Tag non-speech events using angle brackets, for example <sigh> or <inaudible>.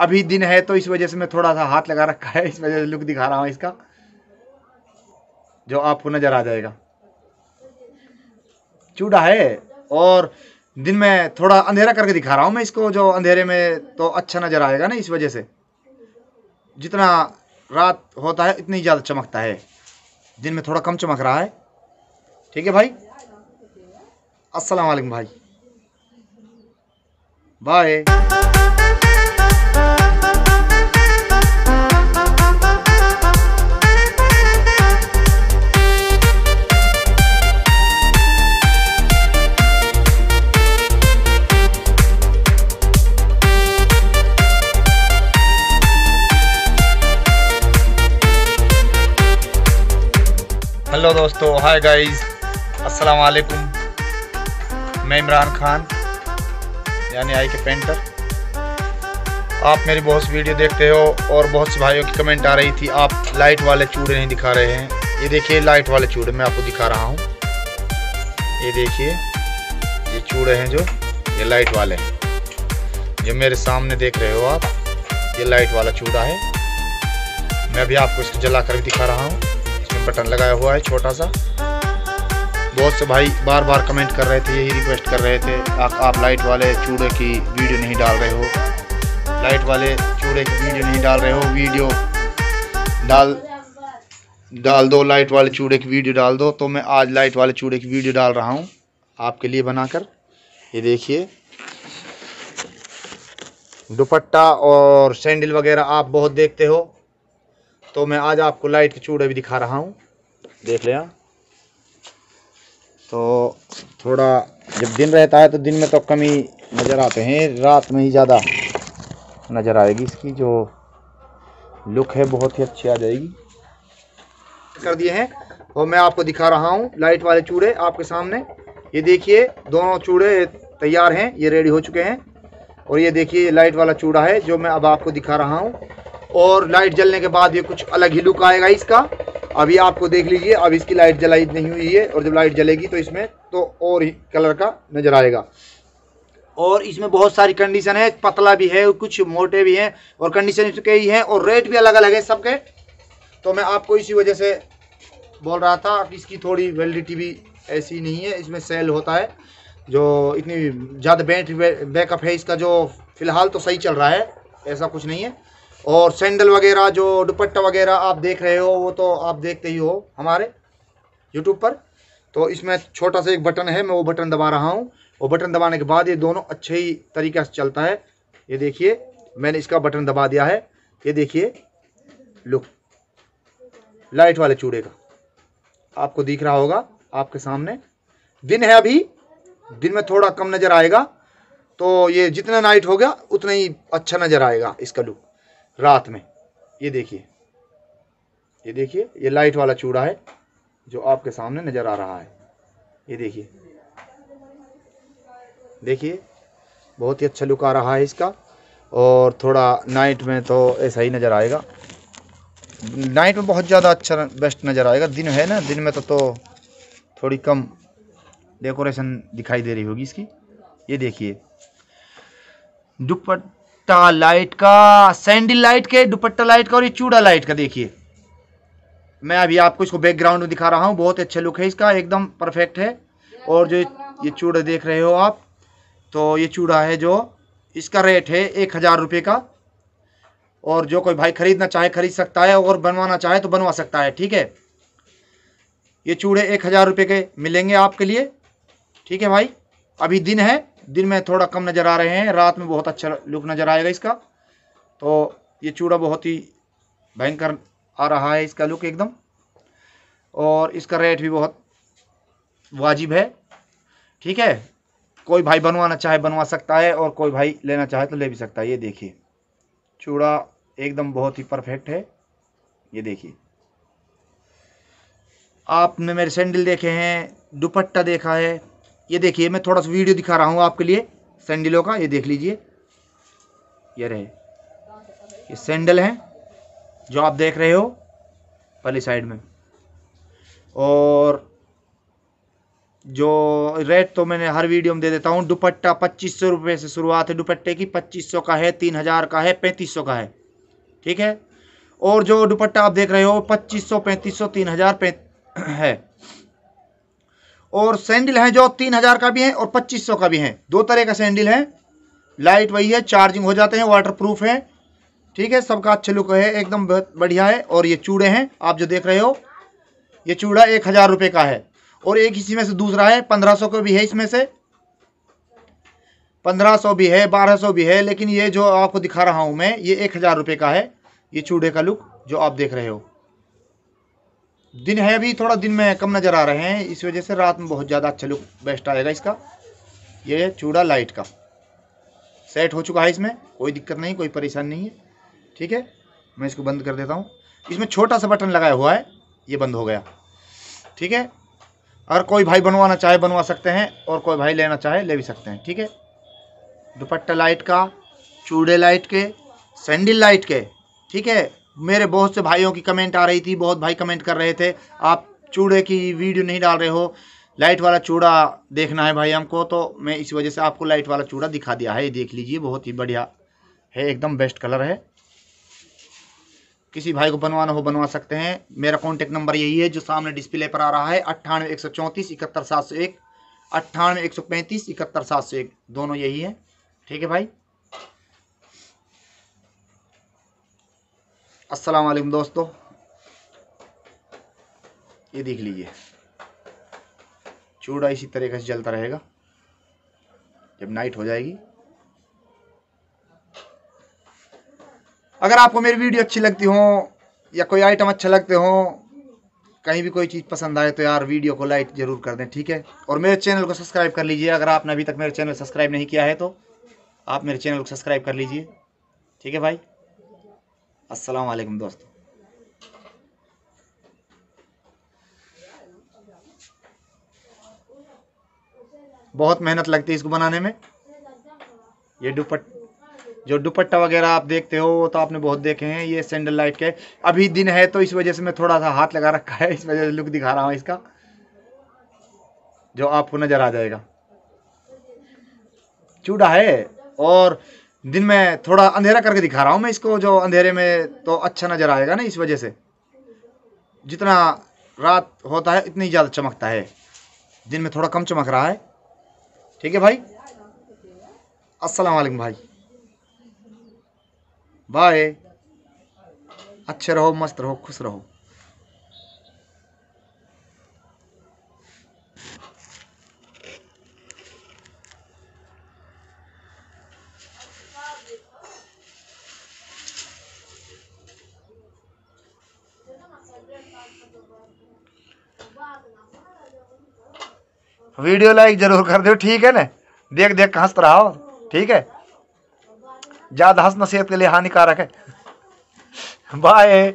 अभी दिन है तो इस वजह से मैं थोड़ा सा हाथ लगा रखा है, इस वजह से लुक दिखा रहा हूँ इसका, जो आपको नज़र आ जाएगा। चूड़ा है और दिन में थोड़ा अंधेरा करके दिखा रहा हूँ मैं इसको, जो अंधेरे में तो अच्छा नज़र आएगा ना इस वजह से। जितना रात होता है इतनी ज़्यादा चमकता है। दिन में थोड़ा कम चमक रहा है। ठीक है भाई? वालेकुम भाई। बाय। हेलो दोस्तों हाय गाइस अस्सलाम वालेकुम मैं इमरान खान, यानी आई के पेंटर। आप मेरी बहुत सी वीडियो देखते हो और बहुत से भाइयों की कमेंट आ रही थी, आप लाइट वाले चूड़े नहीं दिखा रहे हैं। ये देखिए लाइट वाले चूड़े मैं आपको दिखा रहा हूँ। ये देखिए, ये चूड़े हैं जो, ये लाइट वाले हैं। जो मेरे सामने देख रहे हो आप, ये लाइट वाला चूड़ा है। मैं भी आपको इसको जला कर दिखा रहा हूँ। बटन लगाया हुआ है छोटा सा। बहुत से भाई बार बार कमेंट कर रहे थे यही रिक्वेस्ट कर रहे थे आप, आप लाइट वाले चूड़े की वीडियो नहीं डाल रहे हो। लाइट वाले चूड़े की वीडियो नहीं डाल रहे हो वीडियो डाल डाल दो लाइट वाले चूड़े की वीडियो डाल दो। तो मैं आज लाइट वाले चूड़े की वीडियो डाल रहा हूँ आपके लिए बनाकर। ये देखिए। दुपट्टा और सैंडल वगैरह आप बहुत देखते हो। तो मैं आज आपको लाइट के चूड़े भी दिखा रहा हूँ। देख लिया तो थोड़ा जब दिन रहता है तो दिन में तो कमी नज़र आते हैं। रात में ही ज़्यादा नज़र आएगी इसकी, जो लुक है बहुत ही अच्छी आ जाएगी। कर दिए हैं। और मैं आपको दिखा रहा हूँ लाइट वाले चूड़े आपके सामने। ये देखिए, दोनों चूड़े तैयार हैं, ये रेडी हो चुके हैं। और ये देखिए, लाइट वाला चूड़ा है, जो मैं अब आपको दिखा रहा हूँ। और लाइट जलने के बाद ये कुछ अलग ही लुक आएगा इसका। अभी आपको देख लीजिए, अब इसकी लाइट जलाई नहीं हुई है और जब लाइट जलेगी तो इसमें तो और ही कलर का नज़र आएगा। और इसमें बहुत सारी कंडीशन है, पतला भी है, कुछ मोटे भी हैं और कंडीशन इसके ही हैं और रेट भी अलग अलग है सबके। तो मैं आपको इसी वजह से बोल रहा था कि इसकी थोड़ी वैलिडिटी भी ऐसी नहीं है, इसमें सेल होता है। जो इतनी ज़्यादा बैटरी बैकअप है इसका जो फ़िलहाल तो सही चल रहा है, ऐसा कुछ नहीं है। और सैंडल वगैरह, जो दुपट्टा वगैरह आप देख रहे हो, वो तो आप देखते ही हो हमारे यूट्यूब पर। तो इसमें छोटा सा एक बटन है, मैं वो बटन दबा रहा हूँ। वो बटन दबाने के बाद ये दोनों अच्छे ही तरीके से चलता है। ये देखिए, मैंने इसका बटन दबा दिया है। ये देखिए लुक लाइट वाले चूड़े का। आपको दिख रहा होगा आपके सामने। दिन है अभी, दिन में थोड़ा कम नज़र आएगा। तो ये जितना नाइट हो गया, उतना ही अच्छा नज़र आएगा इसका लुक रात में। ये देखिए। ये देखिए, ये लाइट वाला चूड़ा है, जो आपके सामने नज़र आ रहा है। ये देखिए। देखिए, बहुत ही अच्छा लुक आ रहा है इसका, और थोड़ा नाइट में तो ऐसा ही नज़र आएगा। नाइट में बहुत ज़्यादा अच्छा बेस्ट नज़र आएगा। दिन है ना, दिन में तो तो थोड़ी कम डेकोरेशन दिखाई दे रही होगी इसकी। ये देखिए। दुपट्टा लाइट का, सैंडल लाइट के, दुपट्टा लाइट का और ये चूड़ा लाइट का देखिए। मैं अभी आपको इसको बैकग्राउंड में दिखा रहा हूँ, बहुत अच्छा लुक है इसका, एकदम परफेक्ट है। और जो ये चूड़ा देख रहे हो आप तो ये चूड़ा है जो, इसका रेट है एक हज़ार रुपये का। और जो कोई भाई ख़रीदना चाहे, ख़रीद सकता है, और बनवाना चाहे तो बनवा सकता है, ठीक है? ये चूड़े एक हज़ार रुपये के मिलेंगे आपके लिए, ठीक है भाई? अभी दिन है दिन में थोड़ा कम नज़र आ रहे हैं, रात में बहुत अच्छा लुक नज़र आएगा इसका। तो ये चूड़ा बहुत ही भयंकर आ रहा है इसका लुक एकदम। और इसका रेट भी बहुत वाजिब है। ठीक है? कोई भाई बनवाना चाहे बनवा सकता है और कोई भाई लेना चाहे तो ले भी सकता है। ये देखिए, चूड़ा एकदम बहुत ही परफेक्ट है। ये देखिए, आपने मेरे सैंडल देखे हैं, दुपट्टा देखा है ये देखिए, मैं थोड़ा सा वीडियो दिखा रहा हूँ आपके लिए। सैंडलों का, ये देख लीजिए। ये रहे। ये सैंडल हैं, जो आप देख रहे हो, पहली साइड में। और जो रेट तो मैंने हर वीडियो में दे देता हूँ, दुपट्टा पच्चीस सौ रुपये से शुरुआत है। दुपट्टे की पच्चीस सौ का है, तीन हज़ार का है, पैंतीस सौ का है। ठीक है? और जो दुपट्टा आप देख रहे हो, पच्चीस सौ, पैंतीस सौ, तीन हज़ार है। और सैंडल है जो तीन हज़ार का भी है और पच्चीस सौ का भी है। दो तरह का सैंडल है। लाइट वही है, चार्जिंग हो जाते हैं वाटर प्रूफ है। ठीक है, सबका अच्छा लुक है, एकदम बढ़िया है और ये चूड़े हैं। आप जो देख रहे हो, ये चूड़ा एक हज़ार रुपये का है। और एक इसी में से दूसरा है, पंद्रह सौ का भी है इसमें से। पंद्रह सौ भी है, बारह सौ भी है, लेकिन ये जो आपको दिखा रहा हूँ मैं, ये एक हज़ार रुपये का है, ये चूड़े का लुक जो आप देख रहे हो। दिन है अभी, थोड़ा दिन में कम नज़र आ रहे हैं, इस वजह से रात में बहुत ज़्यादा अच्छा लुक बेस्ट आएगा इसका। ये चूड़ा लाइट का। सेट हो चुका है इसमें, कोई दिक्कत नहीं, कोई परेशानी नहीं है। ठीक है? मैं इसको बंद कर देता हूँ। इसमें छोटा सा बटन लगाया हुआ है, ये बंद हो गया। ठीक है? अगर कोई भाई बनवाना चाहे, बनवा सकते हैं, और कोई भाई लेना चाहे, ले भी सकते हैं। ठीक है? दुपट्टा लाइट का, चूड़े लाइट के सैंडल लाइट के। ठीक है? मेरे बहुत से भाइयों की कमेंट आ रही थी, बहुत भाई कमेंट कर रहे थे। आप चूड़े की वीडियो नहीं डाल रहे हो। लाइट वाला चूड़ा देखना है भाई हमको तो मैं इस वजह से आपको लाइट वाला चूड़ा दिखा दिया है। ये देख लीजिए, बहुत ही बढ़िया है, एकदम बेस्ट कलर है। किसी भाई को बनवाना हो, बनवा सकते हैं। मेरा कॉन्टेक्ट नंबर यही है, जो सामने डिस्प्ले पर आ रहा है, अट्ठानवे एक सौ चौंतीस इकहत्तर सात सौ एक। अट्ठानवे एक सौ पैंतीस इकहत्तर सात सौ एक। दोनों यही है। ठीक है भाई? अस्सलाम वालेकुम दोस्तों। ये देख लीजिए। चूड़ा इसी तरीके से जलता रहेगा। जब नाइट हो जाएगी। अगर आपको मेरी वीडियो अच्छी लगती हो या कोई आइटम अच्छा लगते हो, कहीं भी कोई चीज़ पसंद आए तो यार वीडियो को लाइक ज़रूर कर दें, ठीक है? और मेरे चैनल को सब्सक्राइब कर लीजिए। अगर आपने अभी तक मेरे चैनल सब्सक्राइब नहीं किया है तो आप मेरे चैनल को सब्सक्राइब कर लीजिए। ठीक है भाई? अस्सलाम वालेकुम दोस्तों। बहुत मेहनत लगती है इसको बनाने में। ये दुपट, जो दुपट्टा वगैरह आप देखते हो, वो तो आपने बहुत देखे हैं, ये सैंडल लाइट के। अभी दिन है तो इस वजह से मैं थोड़ा सा हाथ लगा रखा है, इस वजह से लुक दिखा रहा हूँ इसका। जो आपको नज़र आ जाएगा। चूड़ा है और दिन में थोड़ा अंधेरा करके दिखा रहा हूँ मैं इसको, जो अंधेरे में तो अच्छा नज़र आएगा ना इस वजह से। जितना रात होता है, इतनी ज़्यादा चमकता है। दिन में थोड़ा कम चमक रहा है। ठीक है भाई? अस्सलाम वालेकुम भाई। बाय। अच्छे रहो, मस्त रहो, खुश रहो। वीडियो लाइक ज़रूर कर दो ठीक है ना? देख देख हंस रहा हो, ठीक है? ज़्यादा हंसना सेहत के लिए हानिकारक है। <laughs> बाय